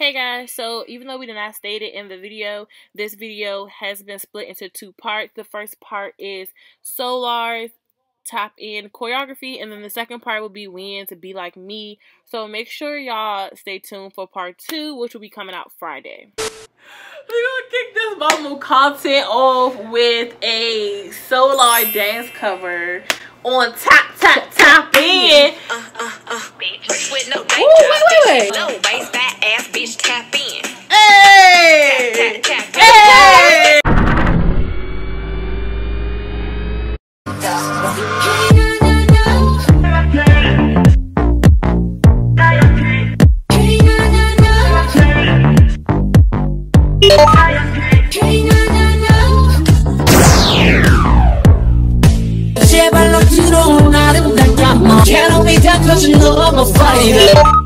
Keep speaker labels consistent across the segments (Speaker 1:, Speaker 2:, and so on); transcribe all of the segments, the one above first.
Speaker 1: Hey guys, so even though we did not state it in the video, this video has been split into two parts. The first part is Solar's Tap In choreography, and then the second part will be Wheein to Be Like Me. So make sure y'all stay tuned for part two, which will be coming out Friday. We're gonna kick this Mamamoo content off with a Solar dance cover on top, top, top in. Uh, uh, uh, bitch. With no Ooh, wait, wait, wait. Low waist, fat ass bitch, tap in. Hey! Cause you know I'm a fighter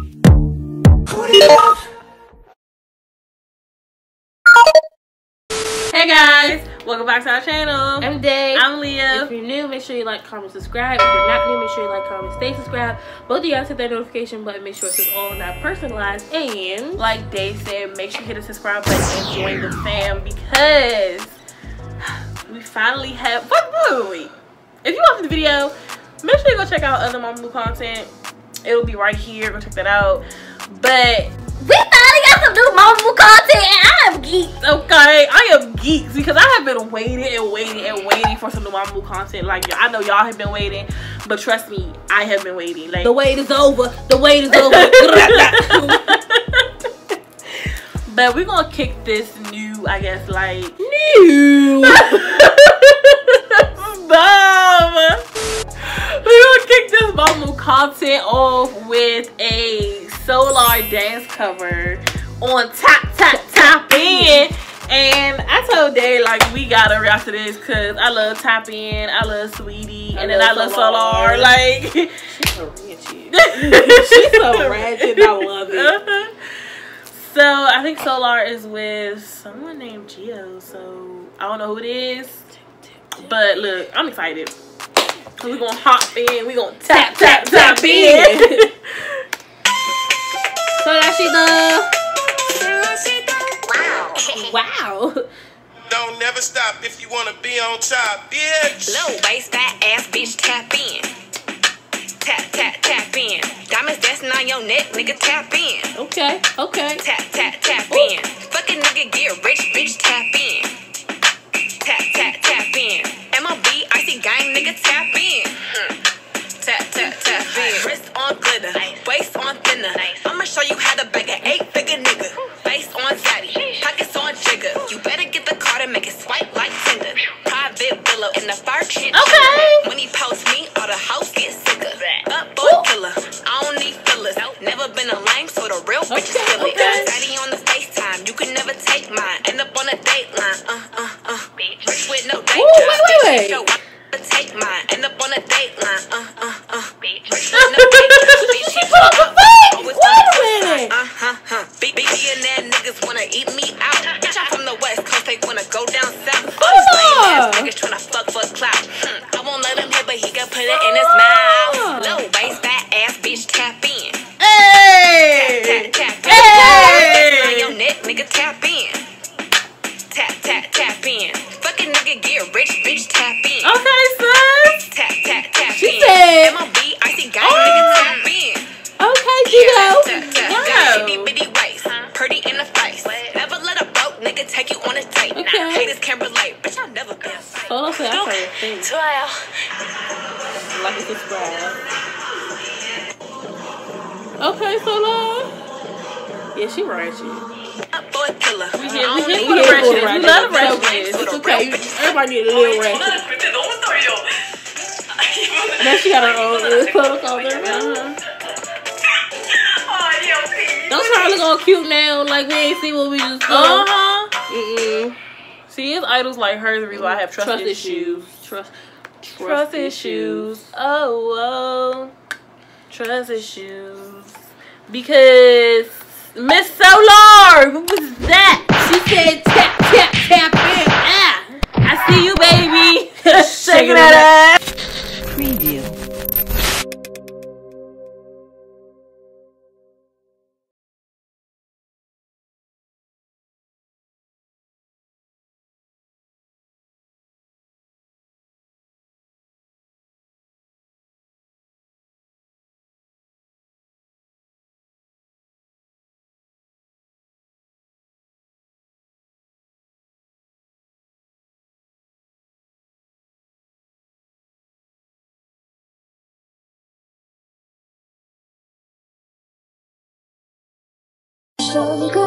Speaker 1: Hey guys, welcome back to our channel.
Speaker 2: I'm Day.
Speaker 1: I'm Leah.
Speaker 2: If you're new, make sure you like, comment, subscribe. If you're not new, make sure you like, comment, stay subscribed. Both of y'all hit that notification button. Make sure it's all not personalized. And
Speaker 1: like Day said, make sure you hit the subscribe button and join the fam because we finally have. Wait, wait, wait. If you watch the video, make sure you go check out other Mamamoo content. It'll be right here. Go check that out. But
Speaker 2: we finally got some new Mamamoo content and I am geeked.
Speaker 1: Okay, I am geeked because I have been waiting and waiting and waiting for some new Mamamoo content. Like I know y'all have been waiting, but trust me, I have been waiting. Like
Speaker 2: the wait is over. The wait is over.
Speaker 1: but we're gonna kick this new, I guess, like
Speaker 2: new.
Speaker 1: Bomb. Content off with a Solar dance cover on top, top, top end. And I told Day like we gotta react to this because I love Tap In, I love Saweetie, and then I love Solar. Like
Speaker 2: she's so ratchet. she's so ratchet. I love it.
Speaker 1: So I think Solar is with someone named Jihyo. So I don't know who it is, but look, I'm excited. So we're gonna hop in, we're gonna tap, tap, tap, tap in.
Speaker 2: so that's she the Wow. Wow.
Speaker 3: Don't never stop if you wanna be on top, bitch.
Speaker 4: Low waist, fat ass bitch, tap in. Tap, tap, tap in. Diamonds dancing on your neck, nigga, tap in.
Speaker 2: Okay, okay.
Speaker 4: Tap, tap, tap Ooh. in. Fucking nigga get rich, bitch, tap MLB, gang, nigga, tap in. Hmm. Tap, tap, tap in. Wrist on glitter, waist on thinner. I'ma show you how to bag an eight Like
Speaker 2: and subscribe. Okay, so long. Yeah, she ratchet.
Speaker 4: Boy killer.
Speaker 1: We here, we here for the ratchet. We love the ratchet.
Speaker 2: It's okay. Everybody need a little ratchet. Now she got her own little protocol there.
Speaker 1: Uh-huh.
Speaker 2: Don't try to look all cute now, like we ain't see what we just saw.
Speaker 1: Uh-huh.
Speaker 2: Mm-mm.
Speaker 1: See, it's idols like her the reason why I have trust, issues.
Speaker 2: Trust.
Speaker 1: Trust issues. Oh, oh. Trust issues. Because Miss Solar, what was that?
Speaker 2: She said tap tap tap in. Ah.
Speaker 1: I see you, baby.
Speaker 2: Shaking
Speaker 1: Shaking that
Speaker 5: 首歌